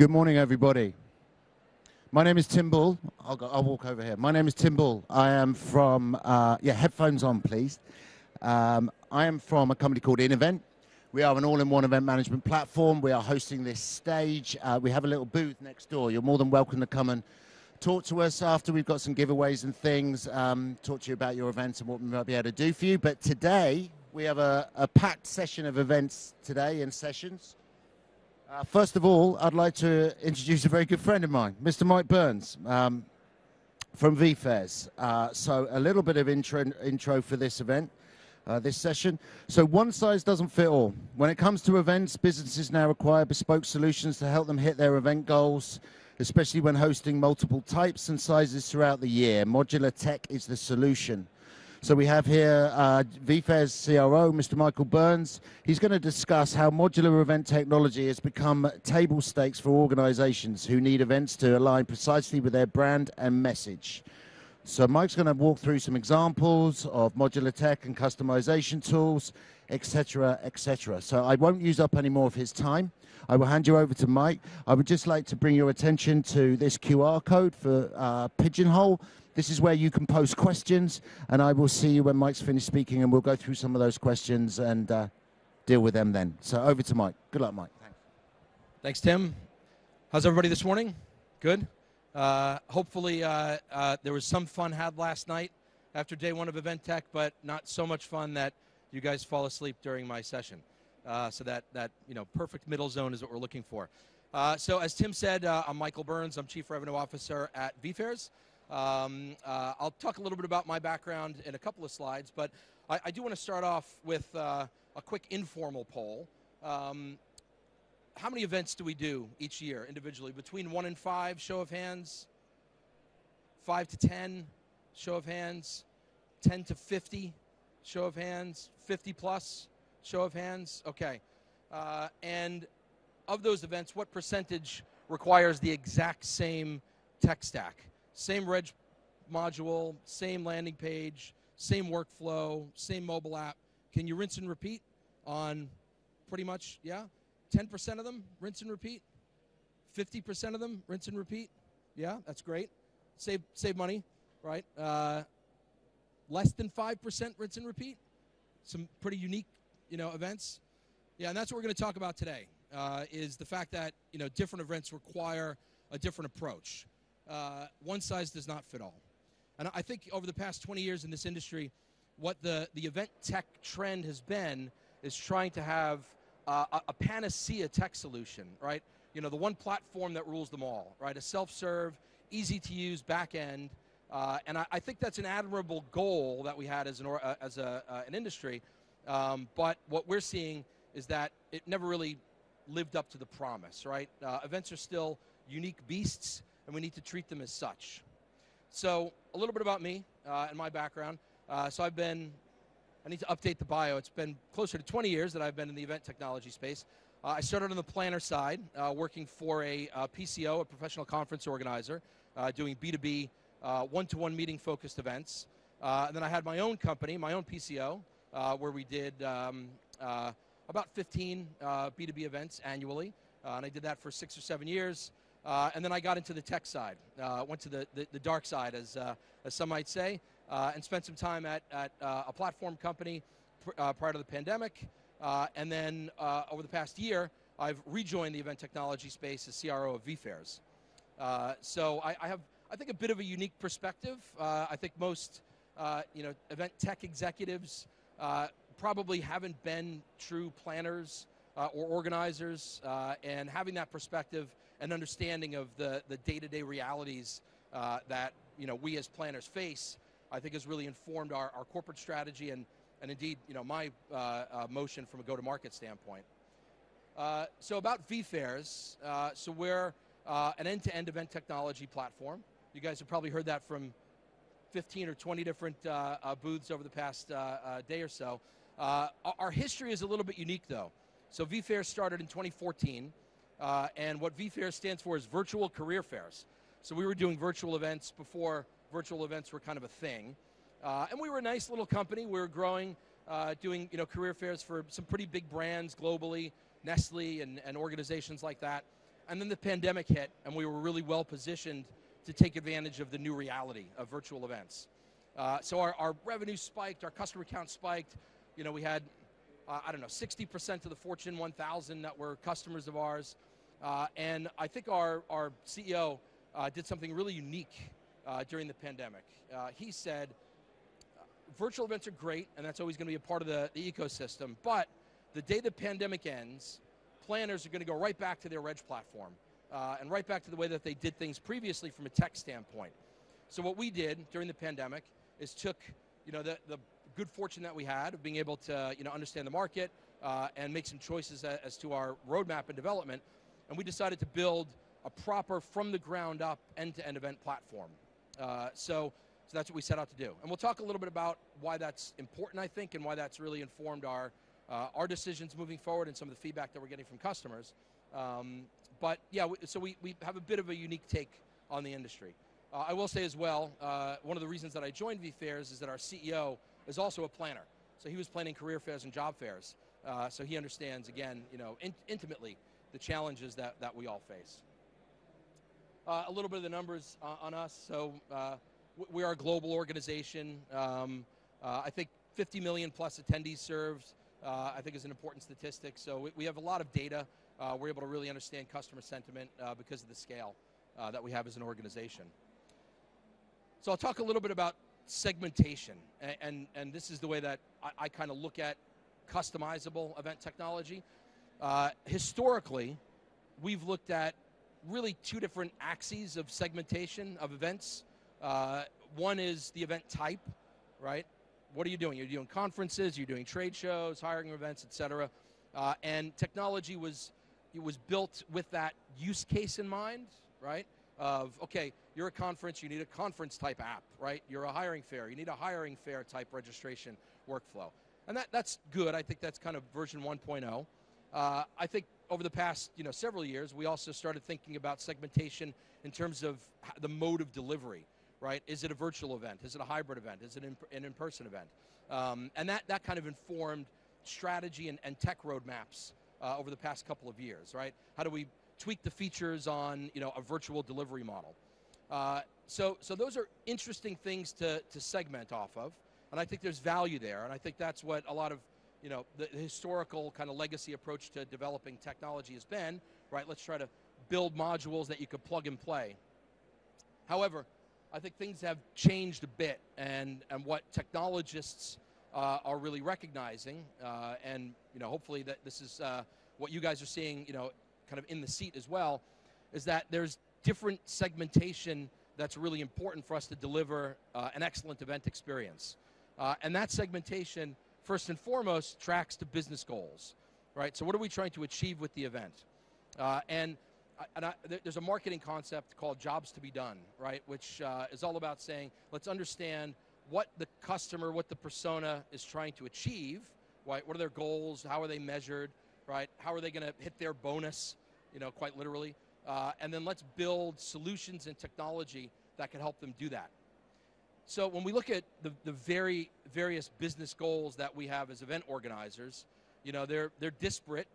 Good morning, everybody. My name is Tim Bull. I'll, go, I'll walk over here. My name is Tim Bull. I am from, uh, yeah, headphones on, please. Um, I am from a company called InEvent. We are an all-in-one event management platform. We are hosting this stage. Uh, we have a little booth next door. You're more than welcome to come and talk to us after we've got some giveaways and things, um, talk to you about your events and what we might be able to do for you. But today, we have a, a packed session of events today and sessions. Uh, first of all, I'd like to introduce a very good friend of mine, Mr. Mike Burns um, from vFairs. Uh, so a little bit of intro, intro for this event uh, this session. So one size doesn't fit all. When it comes to events, businesses now require bespoke solutions to help them hit their event goals, especially when hosting multiple types and sizes throughout the year. Modular tech is the solution. So we have here uh, vFairs CRO, Mr. Michael Burns. He's going to discuss how modular event technology has become table stakes for organizations who need events to align precisely with their brand and message. So Mike's going to walk through some examples of modular tech and customization tools, etc., etc. So I won't use up any more of his time. I will hand you over to Mike. I would just like to bring your attention to this QR code for uh, Pigeonhole. This is where you can post questions, and I will see you when Mike's finished speaking, and we'll go through some of those questions and uh, deal with them then. So over to Mike. Good luck, Mike. Thanks. Thanks, Tim. How's everybody this morning? Good? Uh, hopefully, uh, uh, there was some fun had last night after day one of Event Tech, but not so much fun that you guys fall asleep during my session. Uh, so that that you know, perfect middle zone is what we're looking for. Uh, so as Tim said, I'm Michael Burns. I'm Chief Revenue Officer at vFairs. Um, I'll talk a little bit about my background in a couple of slides, but I, I do want to start off with a quick informal poll. Um, how many events do we do each year individually? Between one and five, show of hands. Five to 10, show of hands. 10 to 50, show of hands. 50 plus, show of hands. Okay. Uh, and of those events, what percentage requires the exact same tech stack? Same reg module, same landing page, same workflow, same mobile app. Can you rinse and repeat on pretty much, yeah? 10% of them, rinse and repeat. 50% of them, rinse and repeat. Yeah, that's great. Save, save money, right? Uh, less than 5% rinse and repeat. Some pretty unique, you know, events. Yeah, and that's what we're going to talk about today, uh, is the fact that, you know, different events require a different approach. Uh, one size does not fit all. And I think over the past 20 years in this industry, what the, the event tech trend has been is trying to have – uh, a, panacea tech solution, right? You know, the one platform that rules them all, right? A self-serve, easy to use back end. Uh, and I, I, think that's an admirable goal that we had as an, uh, as a, uh, an industry. Um, but what we're seeing is that it never really lived up to the promise, right? Uh, events are still unique beasts, and we need to treat them as such. So, a little bit about me uh, and my background. Uh, so, I've been I need to update the bio. It's been closer to 20 years that I've been in the event technology space. Uh, I started on the planner side, uh, working for a uh, PCO, a professional conference organizer, uh, doing B2B uh, one-to-one meeting focused events. And then I had my own company, my own PCO, where we did um, about 15 B2B events annually. and I did that for six or seven years. And then I got into the tech side, went to the, the, the dark side, as, as some might say, uh, and spent some time at, at uh, a platform company pr- uh, prior to the pandemic. Uh, and then uh, over the past year, I've rejoined the event technology space as CRO of vFairs. Uh, so I, I, have, I think, a bit of a unique perspective. I think most, you know, event tech executives probably haven't been true planners or organizers, and having that perspective and understanding of the, the day-to-day realities that you know we as planners face I think has really informed our, our corporate strategy and, and indeed, you know, my uh, uh, motion from a go-to-market standpoint. Uh, so about vFairs, uh, so we're uh, an end-to-end event technology platform. You guys have probably heard that from 15 or 20 different uh, booths over the past day or so. our history is a little bit unique, though. So vFairs started in 2014, and what vFairs stands for is Virtual Career Fairs. So we were doing virtual events before virtual events were kind of a thing. Uh, and we were a nice little company. We were growing, uh, doing you know career fairs for some pretty big brands globally, Nestle and, and organizations like that. And then the pandemic hit, and we were really well positioned to take advantage of the new reality of virtual events. Uh, so our, our revenue spiked, our customer count spiked. You know, we had, uh, I don't know, 60% of the Fortune 1000 that were customers of ours. Uh, and I think our, our CEO uh, did something really unique uh, during the pandemic. Uh, he said, virtual events are great, and that's always going to be a part of the, the ecosystem, but the day the pandemic ends, planners are going to go right back to their Reg platform uh, and right back to the way that they did things previously from a tech standpoint. So what we did during the pandemic is took you know the, the good fortune that we had of being able to you know understand the market uh, and make some choices as to our roadmap and development, and we decided to build a proper from the ground up end-to-end event platform. Uh, so so that's what we set out to do. And we'll talk a little bit about why that's important, I think, and why that's really informed our, uh, our decisions moving forward and some of the feedback that we're getting from customers. Um, but yeah, so we, we have a bit of a unique take on the industry. Uh, I will say as well, uh, one of the reasons that I joined vFairs is that our CEO is also a planner. So he was planning career fairs and job fairs. Uh, so he understands, again, you know, in intimately the challenges that, that we all face. Uh, a little bit of the numbers uh, on us. So uh, we are a global organization. Um, uh, I think 50 million plus attendees served, uh, I think is an important statistic. So we, we have a lot of data. Uh, we're able to really understand customer sentiment because of the scale that we have as an organization. So I'll talk a little bit about segmentation. And, and, and this is the way that I, I kind of look at customizable event technology. Uh, historically, we've looked at really two different axes of segmentation of events. Uh, one is the event type, right? What are you doing? You're doing conferences, you're doing trade shows, hiring events, etc. Uh, and technology was it was built with that use case in mind, right? Of okay, you're a conference, you need a conference type app, right? You're a hiring fair, you need a hiring fair type registration workflow, and that that's good. I think that's kind of version 1.0. Uh, I think over the past you know several years, we also started thinking about segmentation in terms of the mode of delivery right? Is it a virtual event? Is it a hybrid event? Is it an in-person event? Um, and that, that kind of informed strategy and, and tech roadmaps uh, over the past couple of years, right? How do we tweak the features on you know, a virtual delivery model? Uh, so, so those are interesting things to, to segment off of, and I think there's value there, and I think that's what a lot of you know, the historical kind of legacy approach to developing technology has been, right? Let's try to build modules that you could plug and play. However, I think things have changed a bit, and, and what technologists uh, are really recognizing, uh, and you know, hopefully that this is uh, what you guys are seeing, you know, kind of in the seat as well, is that there's different segmentation that's really important for us to deliver uh, an excellent event experience. Uh, and that segmentation, first and foremost, tracks to business goals, right? So what are we trying to achieve with the event? Uh, and and I, there's a marketing concept called jobs to be done, right? Which uh, is all about saying, let's understand what the customer, what the persona is trying to achieve, right? What are their goals? How are they measured, right? How are they going to hit their bonus, you know, quite literally? Uh, and then let's build solutions and technology that can help them do that. So when we look at the, the very various business goals that we have as event organizers, you know, they're, they're disparate.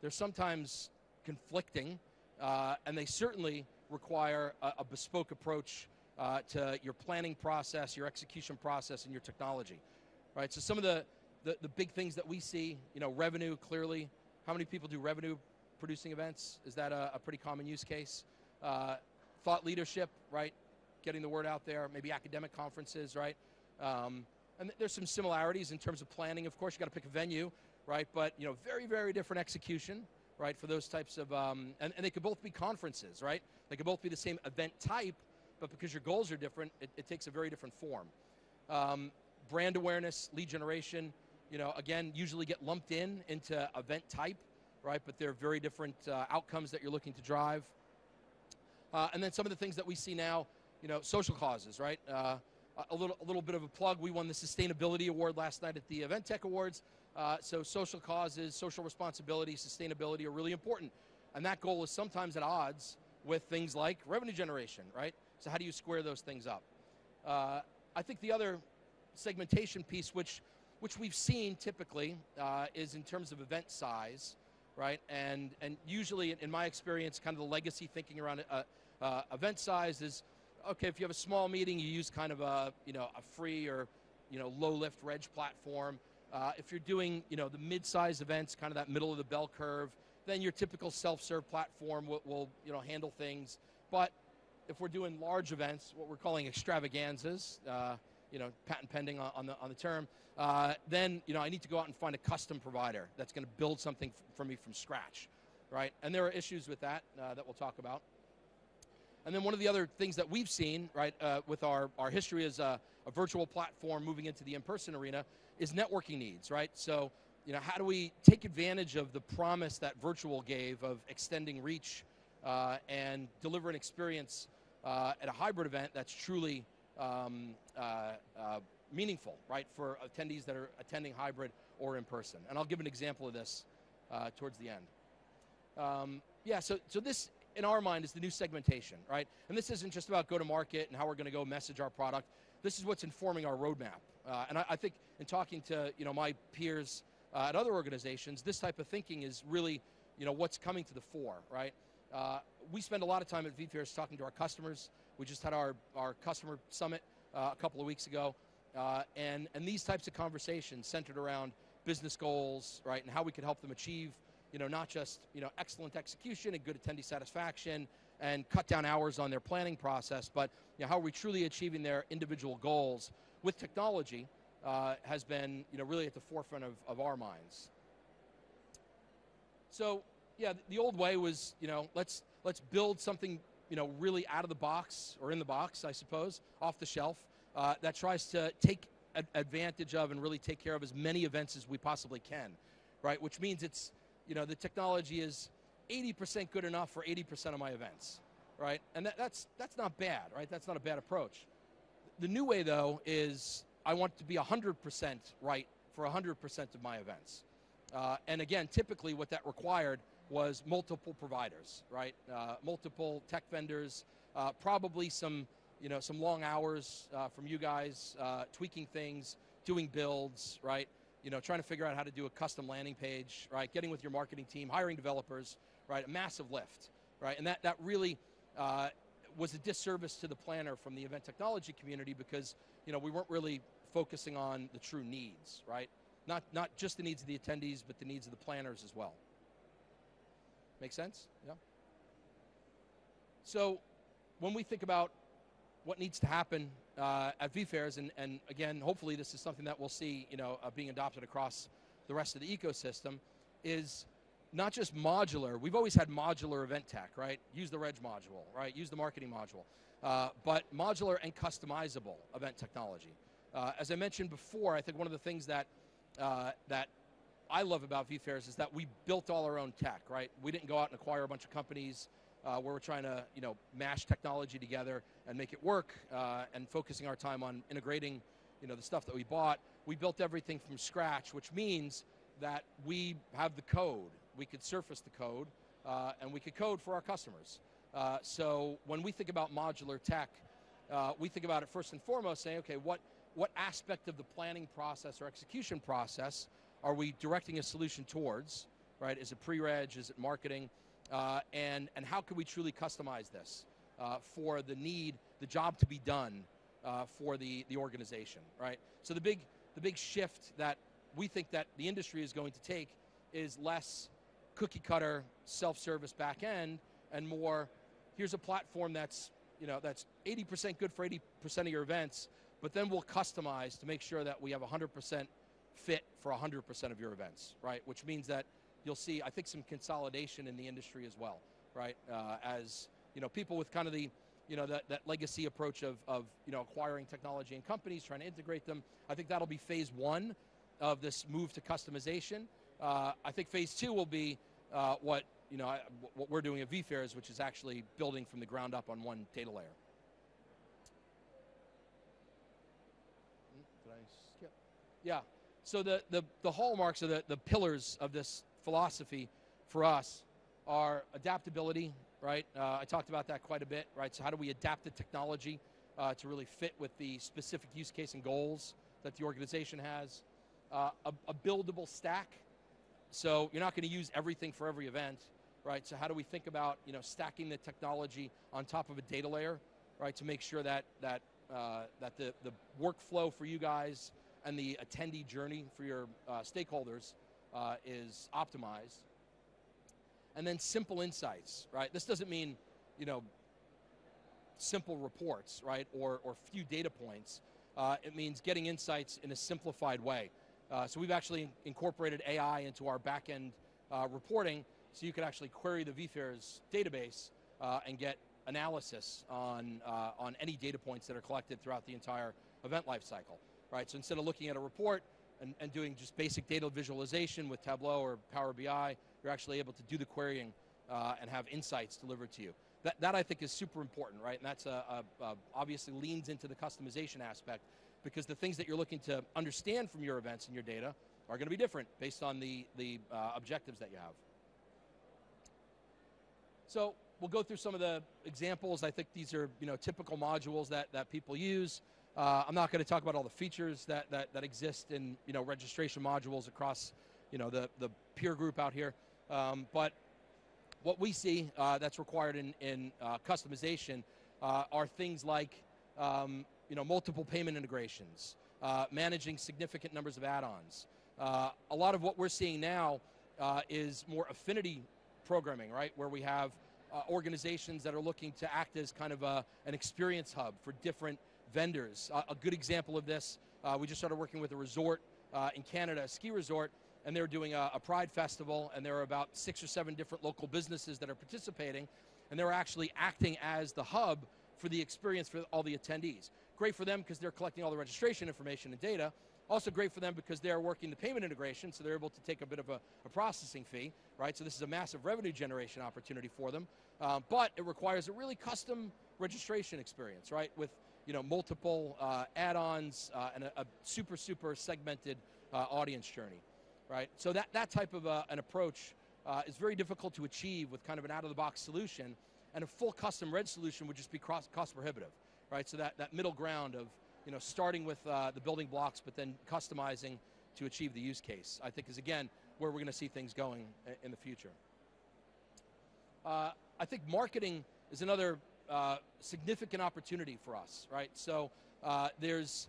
They're sometimes conflicting. Uh, and they certainly require a, a bespoke approach uh, to your planning process, your execution process, and your technology. Right. So some of the, the, the big things that we see, you know, revenue clearly. How many people do revenue producing events? Is that a, a pretty common use case? Uh, thought leadership, right? Getting the word out there. Maybe academic conferences, right? Um, and there's some similarities in terms of planning. Of course, you got to pick a venue, right? But you know, very, very different execution right, for those types of, um, and, and they could both be conferences, right? They could both be the same event type, but because your goals are different, it, it takes a very different form. Um, brand awareness, lead generation, you know, again, usually get lumped in into event type, right? But they're very different uh, outcomes that you're looking to drive. Uh, and then some of the things that we see now, you know, social causes, right? Uh, a little, a little bit of a plug. We won the Sustainability Award last night at the Event Tech Awards. Uh, so social causes, social responsibility, sustainability are really important. And that goal is sometimes at odds with things like revenue generation, right? So how do you square those things up? Uh, I think the other segmentation piece, which, which we've seen typically, uh, is in terms of event size. right? And and usually, in my experience, kind of the legacy thinking around uh, uh, event size is okay. If you have a small meeting, you use kind of a you know a free or you know low lift reg platform. Uh, if you're doing you know the mid-size events, kind of that middle of the bell curve, then your typical self-serve platform will, will you know handle things. But if we're doing large events, what we're calling extravaganzas, uh, you know, patent pending on, on the on the term, uh, then you know I need to go out and find a custom provider that's going to build something for me from scratch, right? And there are issues with that uh, that we'll talk about. And then one of the other things that we've seen, right, uh, with our, our history as a, a virtual platform moving into the in-person arena is networking needs, right? So, you know, how do we take advantage of the promise that virtual gave of extending reach uh, and deliver an experience uh, at a hybrid event that's truly um, uh, uh, meaningful, right, for attendees that are attending hybrid or in person. And I'll give an example of this uh, towards the end. Um, yeah, so, so this, in our mind, is the new segmentation, right? And this isn't just about go to market and how we're going to go message our product. This is what's informing our roadmap. Uh, and I, I, think in talking to you know my peers uh, at other organizations, this type of thinking is really you know what's coming to the fore, right? Uh, we spend a lot of time at vFairs talking to our customers. We just had our, our customer summit uh, a couple of weeks ago. Uh, and, and these types of conversations centered around business goals, right, and how we can help them achieve, you know, not just, you know, excellent execution and good attendee satisfaction and cut down hours on their planning process, but you know, how are we truly achieving their individual goals with technology uh, has been, you know, really at the forefront of, of our minds. So, yeah, the old way was, you know, let's let's build something, you know, really out of the box or in the box, I suppose, off the shelf uh, that tries to take advantage of and really take care of as many events as we possibly can, right? Which means it's, you know, the technology is 80% good enough for 80% of my events, right? And that, that's that's not bad, right? That's not a bad approach. The new way though is I want to be 100% right for 100% of my events. Uh, and again, typically what that required was multiple providers, right? Uh, multiple tech vendors, uh, probably some, you know, some long hours uh, from you guys, uh, tweaking things, doing builds, right? You know, trying to figure out how to do a custom landing page, right? Getting with your marketing team, hiring developers, right? A massive lift, right? And that, that really uh, was a disservice to the planner from the event technology community because, you know, we weren't really focusing on the true needs, right? Not, not just the needs of the attendees, but the needs of the planners as well. Make sense? Yeah. So when we think about what needs to happen uh, at vFairs, and, and again, hopefully this is something that we'll see, you know, uh, being adopted across the rest of the ecosystem, is not just modular. We've always had modular event tech, right? Use the Reg module, right? Use the marketing module. Uh, but modular and customizable event technology. Uh, as I mentioned before, I think one of the things that uh, that I love about vFairs is that we built all our own tech, right? We didn't go out and acquire a bunch of companies uh, where we're trying to, you know, mash technology together and make it work uh, and focusing our time on integrating, you know, the stuff that we bought. We built everything from scratch, which means that we have the code. We could surface the code uh, and we could code for our customers. Uh, so when we think about modular tech, uh, we think about it first and foremost saying, okay, what, what aspect of the planning process or execution process are we directing a solution towards, right? Is it pre-reg, is it marketing? Uh, and, and how can we truly customize this uh, for the need, the job to be done uh, for the, the organization, right? So the big, the big shift that we think that the industry is going to take is less cookie cutter, self-service back end and more, here's a platform that's, you know, that's 80% good for 80% of your events, but then we'll customize to make sure that we have 100% fit for 100% of your events, right? Which means that you'll see, I think, some consolidation in the industry as well, right? Uh, as you know, people with kind of the you know that, that legacy approach of, of you know acquiring technology and companies, trying to integrate them. I think that'll be phase one of this move to customization. Uh, I think phase two will be uh, what you know what we're doing at vFairs, which is actually building from the ground up on one data layer. Hmm, did I skip? Yeah. So the, the, the hallmarks of the, the pillars of this philosophy for us are adaptability, right? Uh, I talked about that quite a bit, right? So how do we adapt the technology uh, to really fit with the specific use case and goals that the organization has? Uh, a, a, buildable stack. so you're not going to use everything for every event, right? So how do we think about you know stacking the technology on top of a data layer, right, to make sure that that uh, that the the workflow for you guys and the attendee journey for your uh, stakeholders uh, is optimized. And then simple insights, right? This doesn't mean, you know, simple reports, right, or, or few data points. Uh, it means getting insights in a simplified way. Uh, so we've actually incorporated AI into our back-end uh, reporting so you can actually query the vFairs database uh, and get analysis on, uh, on any data points that are collected throughout the entire event lifecycle. Right? So instead of looking at a report and, and doing just basic data visualization with Tableau or Power BI, you're actually able to do the querying uh, and have insights delivered to you. That, that I think is super important, right? And that's a, a, a obviously leans into the customization aspect because the things that you're looking to understand from your events and your data are going to be different based on the, the uh, objectives that you have. So we'll go through some of the examples. I think these are you know typical modules that, that people use. Uh, I'm not going to talk about all the features that, that, that exist in you know registration modules across you know the, the peer group out here. Um, but what we see uh, that's required in, in uh, customization uh, are things like um, you know multiple payment integrations, uh, managing significant numbers of add-ons. Uh, a lot of what we're seeing now is more affinity programming, right, where we have organizations that are looking to act as kind of a, an experience hub for different vendors. Uh, a good example of this, uh, we just started working with a resort uh, in Canada, a ski resort, and they're doing a, a, Pride Festival, and there are about six or seven different local businesses that are participating, and they're actually acting as the hub for the experience for all the attendees. Great for them because they're collecting all the registration information and data, also great for them because they're working the payment integration, so they're able to take a bit of a, a processing fee, right? So this is a massive revenue generation opportunity for them. Um, but it requires a really custom registration experience, right? With you know multiple uh, add-ons uh, and a, a, super super segmented uh, audience journey, right? So that that type of uh, an approach uh, is very difficult to achieve with kind of an out-of-the-box solution, and a full custom reg solution would just be cost, cost prohibitive, right? So that that middle ground of you know, starting with the building blocks, but then customizing to achieve the use case, I think is again where we're going to see things going in the future. I think marketing is another uh, significant opportunity for us, right? So uh, there's,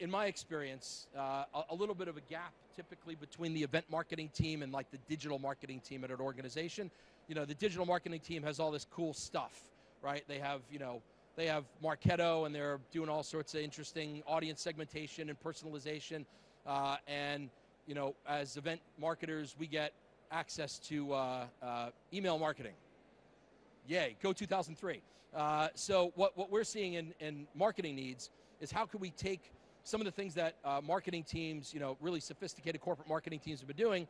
in my experience, uh, a, a, little bit of a gap typically between the event marketing team and like the digital marketing team at an organization. You know, the digital marketing team has all this cool stuff, right? They have, you know, they have Marketo, and they're doing all sorts of interesting audience segmentation and personalization. Uh, and you know, as event marketers, we get access to uh, email marketing. Yay, go 2003. Uh, so what, what we're seeing in, in marketing needs is how can we take some of the things that uh, marketing teams, you know, really sophisticated corporate marketing teams have been doing,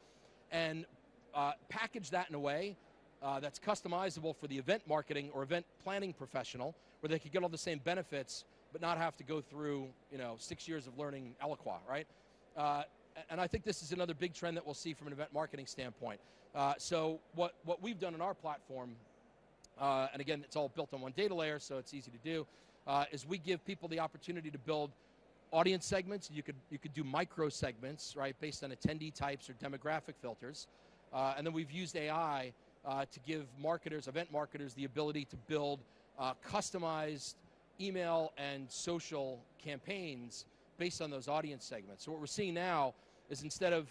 and uh, package that in a way uh, that's customizable for the event marketing or event planning professional, where they could get all the same benefits, but not have to go through you know six years of learning Eloqua, right? Uh, and I think this is another big trend that we'll see from an event marketing standpoint. Uh, so what what we've done in our platform, uh, and again, it's all built on one data layer, so it's easy to do, uh, is we give people the opportunity to build audience segments. You could you could do micro segments, right, based on attendee types or demographic filters, uh, and then we've used AI uh, to give marketers, event marketers, the ability to build uh, customized email and social campaigns based on those audience segments. So what we're seeing now is instead of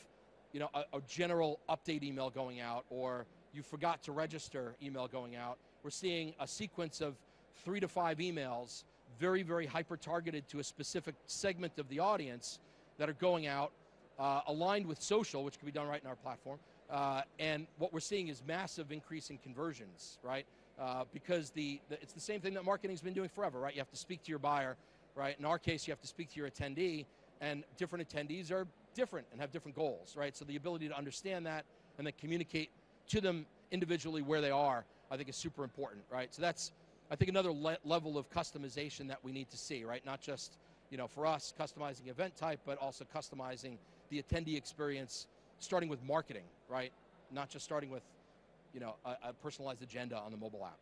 you know a, a general update email going out or you forgot to register email going out, we're seeing a sequence of three to five emails, very very hyper targeted to a specific segment of the audience that are going out, uh, aligned with social, which can be done right in our platform uh, and what we're seeing is massive increase in conversions, right? Uh, because the, the, it's the same thing that marketing's been doing forever, right? You have to speak to your buyer, right? In our case, you have to speak to your attendee, and different attendees are different and have different goals, right? So the ability to understand that and then communicate to them individually where they are, I think is super important, right? So that's, I think, another le- level of customization that we need to see, right? Not just, you know, for us, customizing event type, but also customizing the attendee experience starting with marketing, right? Not just starting with, you know, a, a personalized agenda on the mobile app.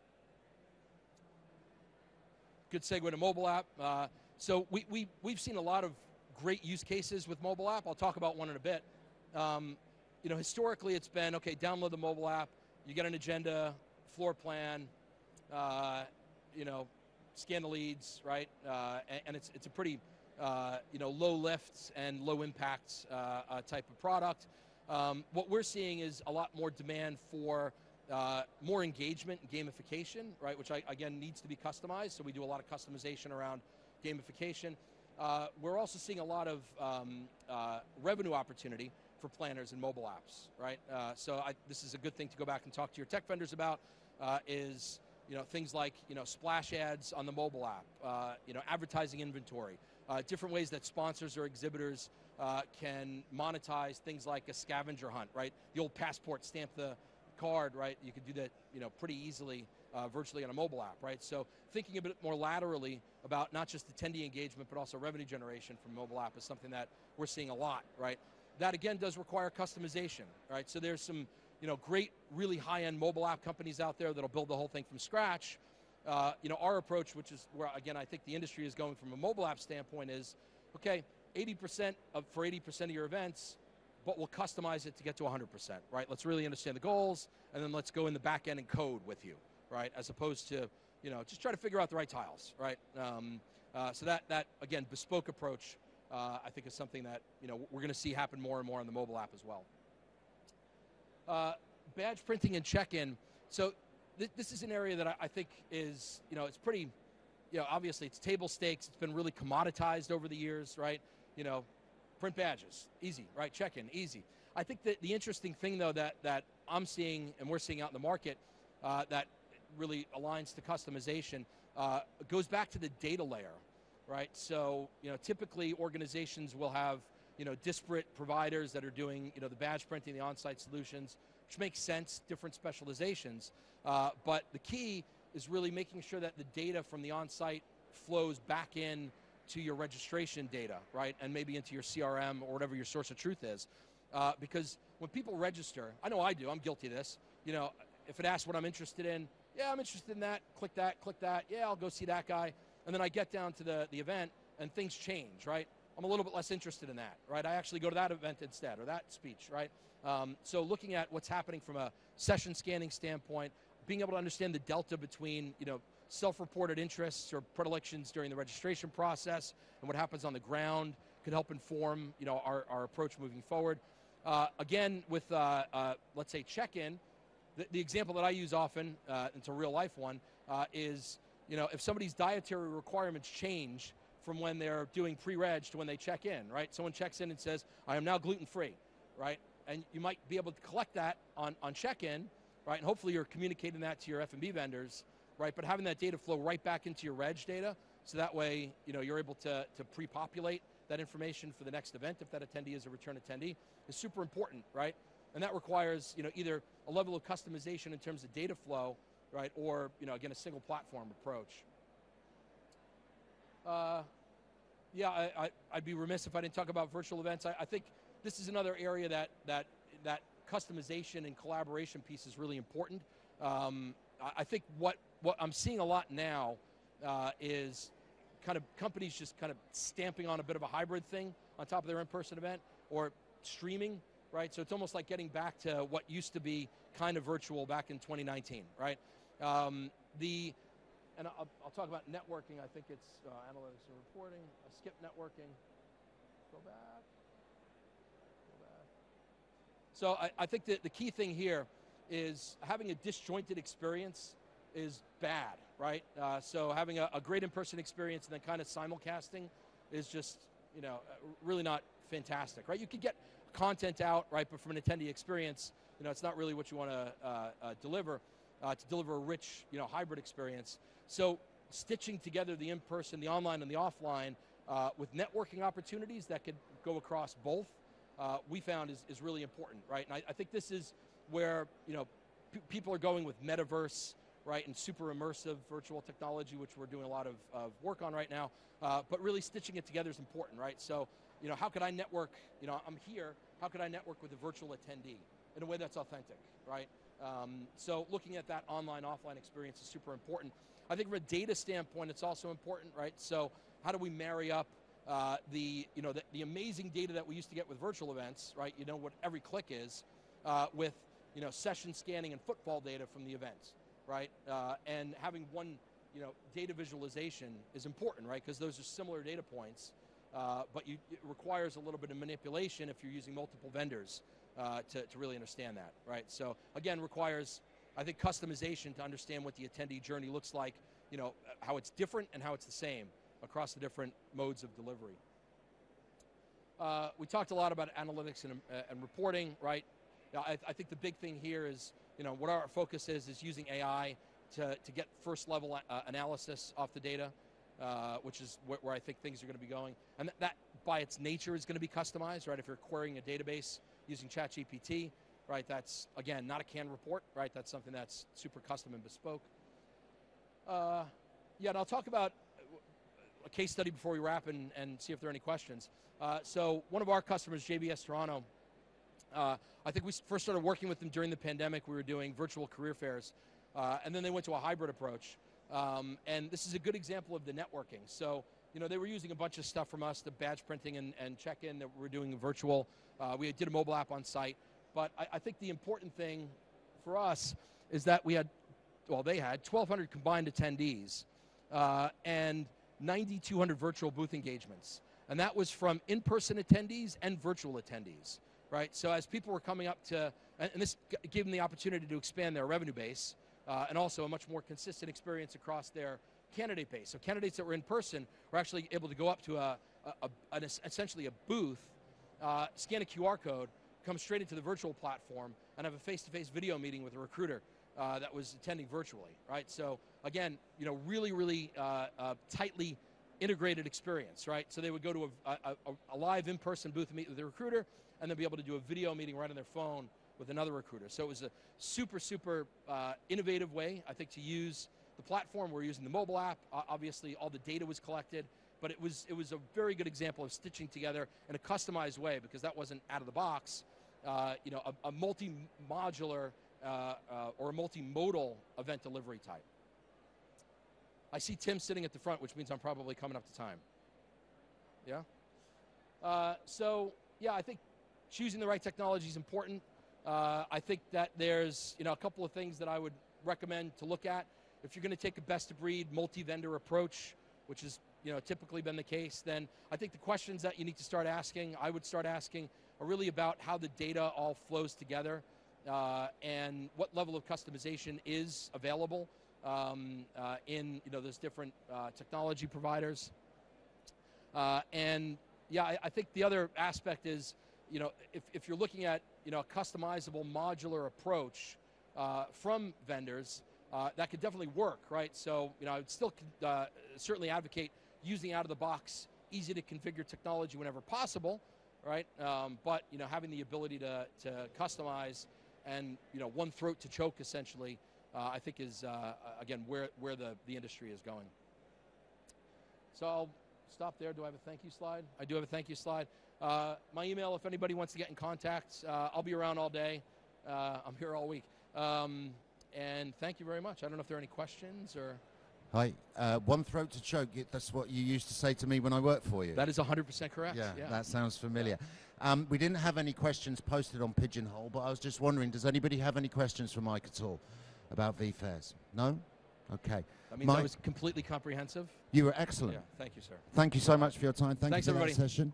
Good segue to mobile app. Uh, so we, we, we've seen a lot of great use cases with mobile app. I'll talk about one in a bit. Um, you know, historically it's been okay. Download the mobile app. You get an agenda, floor plan, uh, you know, scan the leads, right? Uh, and, and, it's it's a pretty uh, you know low lifts and low impacts uh, uh, type of product. Um, what we're seeing is a lot more demand for uh, more engagement and gamification, right? Which I, again needs to be customized. So we do a lot of customization around gamification. Uh, we're also seeing a lot of um, uh, revenue opportunity for planners and mobile apps, right? Uh, so I, this is a good thing to go back and talk to your tech vendors about. Uh, is you know things like you know splash ads on the mobile app, uh, you know advertising inventory, different ways that sponsors or exhibitors can monetize things like a scavenger hunt, right? The old passport stamp the card, right? You could do that, you know, pretty easily uh, virtually on a mobile app, right? So thinking a bit more laterally about not just attendee engagement, but also revenue generation from mobile app is something that we're seeing a lot, right? That again does require customization, right? So there's some, you know, great, really high-end mobile app companies out there that'll build the whole thing from scratch. Uh, you know, our approach, which is where again I think the industry is going from a mobile app standpoint, is okay. 80% of for 80% of your events, but we'll customize it to get to 100%, right? Let's really understand the goals, and then let's go in the back end and code with you, right? As opposed to, you know, just try to figure out the right tiles, right? Um, uh, so that, that, again, bespoke approach, uh, I think is something that, you know, we're going to see happen more and more on the mobile app as well. Uh, badge printing and check-in. So th this is an area that I, I think is, you know, it's pretty, you know, obviously it's table stakes. It's been really commoditized over the years, right? You know, print badges, easy, right? Check in, easy. I think that the interesting thing, though, that, that I'm seeing and we're seeing out in the market uh, that really aligns to customization uh, goes back to the data layer, right? So, you know, typically organizations will have, you know, disparate providers that are doing, you know, the badge printing, the on-site solutions, which makes sense, different specializations. Uh, but the key is really making sure that the data from the on-site flows back in to your registration data, right? And maybe into your CRM or whatever your source of truth is. Uh, because when people register, I know I do, I'm guilty of this. You know, if it asks what I'm interested in, yeah, I'm interested in that, click that, click that, yeah, I'll go see that guy. And then I get down to the, the event and things change, right? I'm a little bit less interested in that, right? I actually go to that event instead or that speech, right? Um, so looking at what's happening from a session scanning standpoint, being able to understand the delta between, you know, self-reported interests or predilections during the registration process and what happens on the ground could help inform you know, our, our approach moving forward. Uh, again, with, uh, uh, let's say, check-in, the, the, example that I use often, uh, it's a real-life one, uh, is you know, if somebody's dietary requirements change from when they're doing pre-reg to when they check in, right? Someone checks in and says, I am now gluten-free, right? And you might be able to collect that on, on check-in, right? And hopefully you're communicating that to your F&B vendors right? But having that data flow right back into your reg data, so that way, you know, you're able to, to pre-populate that information for the next event if that attendee is a return attendee is super important, right? And that requires, you know, either a level of customization in terms of data flow, right, or, you know, again, a single platform approach. Uh, yeah, I, I, would be remiss if I didn't talk about virtual events. I, I think this is another area that, that, that customization and collaboration piece is really important. Um, I think what, what I'm seeing a lot now uh, is kind of companies just kind of stamping on a bit of a hybrid thing on top of their in-person event or streaming, right? So it's almost like getting back to what used to be kind of virtual back in 2019, right? Um, the and I'll, I'll, talk about networking. I think it's uh, analytics and reporting. I skip networking. Go back. Go back. So I, I think that the key thing here is having a disjointed experience is bad, right? Uh, so having a, a great in-person experience and then kind of simulcasting is just, you know, really not fantastic, right? You could get content out, right, but from an attendee experience, you know, it's not really what you want to uh, uh, deliver uh, to deliver a rich, you know, hybrid experience. So stitching together the in-person, the online, and the offline uh, with networking opportunities that could go across both, uh, we found is, is really important, right? And I, I think this is where you know people are going with metaverse, right, and super immersive virtual technology, which we're doing a lot of, of work on right now. Uh, but really stitching it together is important, right? So, you know, how could I network? You know, I'm here. How could I network with a virtual attendee in a way that's authentic, right? Um, so, looking at that online-offline experience is super important. I think from a data standpoint, it's also important, right? So, how do we marry up uh, the, you know, the, the amazing data that we used to get with virtual events, right? You know what every click is uh, with you know session scanning and footfall data from the events, right? Uh, and having one you know data visualization is important, right? Because those are similar data points, uh, but you, it requires a little bit of manipulation if you're using multiple vendors uh, to, to really understand that, right? So again, requires I think customization to understand what the attendee journey looks like, you know, how it's different and how it's the same across the different modes of delivery. Uh, we talked a lot about analytics and, uh, and reporting, right? I, I, think the big thing here is, you know, what our focus is, is using AI to, to get first level uh, analysis off the data, uh, which is wh where I think things are going to be going. And th that, by its nature, is going to be customized, right? If you're querying a database using ChatGPT, right? That's, again, not a canned report, right? That's something that's super custom and bespoke. Uh, yeah, and I'll talk about a case study before we wrap and, and see if there are any questions. Uh, so one of our customers, JVS Toronto, uh, I think we first started working with them during the pandemic. We were doing virtual career fairs, uh, and then they went to a hybrid approach. Um, and this is a good example of the networking. So, you know, they were using a bunch of stuff from us, the badge printing and, and check-in that we're doing virtual. Uh, we did a mobile app on site. But I, I think the important thing for us is that we had, well, they had 1,200 combined attendees uh, and 9,200 virtual booth engagements. And that was from in-person attendees and virtual attendees, right? So as people were coming up to, and this gave them the opportunity to expand their revenue base uh, and also a much more consistent experience across their candidate base. So candidates that were in person were actually able to go up to a, a, a essentially a booth, uh, scan a QR code, come straight into the virtual platform and have a face-to-face video meeting with a recruiter uh, that was attending virtually, right? So again, you know, really, really uh, uh, tightly integrated experience, right? So they would go to a, a, a live in-person booth meet with the recruiter and then be able to do a video meeting right on their phone with another recruiter. So it was a super, super uh, innovative way, I think, to use the platform. We're using the mobile app. obviously, all the data was collected, but it was, it was a very good example of stitching together in a customized way because that wasn't out of the box uh, you know, a, a multi-modular uh, uh, or a multimodal event delivery type. I see Tim sitting at the front, which means I'm probably coming up to time. Yeah? Uh, so, yeah, I think choosing the right technology is important. Uh, I think that there's, you know, a couple of things that I would recommend to look at. If you're going to take a best-of-breed, multi-vendor approach, which has, you know, typically been the case, then I think the questions that you need to start asking, I would start asking, are really about how the data all flows together uh, and what level of customization is available um, uh, in you know those different uh, technology providers. Uh, and yeah, I, I, think the other aspect is you know if, if you're looking at you know a customizable modular approach uh, from vendors, uh, that could definitely work, right? So you know I would still certainly advocate using out of the box, easy to configure technology whenever possible right? Um, but you know, having the ability to, to customize and you know, one throat to choke essentially, uh, I think is uh, again where where the the industry is going. So I'll stop there. Do I have a thank you slide? I do have a thank you slide. Uh, my email, if anybody wants to get in contact, uh, I'll be around all day. Uh, I'm here all week. Um, and thank you very much. I don't know if there are any questions or. Hi. Uh, one throat to choke. That's what you used to say to me when I worked for you. That is 100% correct. Yeah, yeah. that sounds familiar. Um, we didn't have any questions posted on Pigeonhole, but I was just wondering, does anybody have any questions for Mike at all about vFairs? No? Okay. That means Mike, I was completely comprehensive. You were excellent. Yeah, thank you, sir. Thank you so much for your time. Thank Thanks, you for everybody. that session.